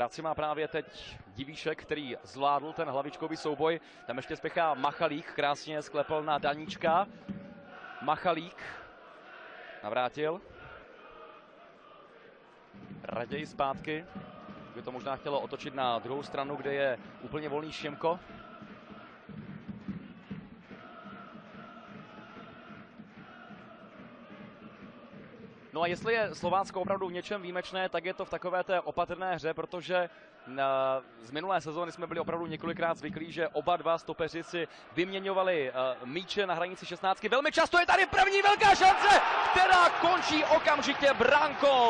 Práci má právě teď Divíšek, který zvládl ten hlavičkový souboj. Tam ještě spěchá Machalík, krásně sklepl na Daníčka. Machalík navrátil. Raději zpátky. By to možná chtělo otočit na druhou stranu, kde je úplně volný Šimko. No a jestli je Slovácko opravdu v něčem výjimečné, tak je to v takové té opatrné hře, protože na, z minulé sezóny jsme byli opravdu několikrát zvyklí, že oba dva stopeři si vyměňovali uh, míče na hranici 16. Velmi často je tady první velká šance, která končí okamžitě brankou.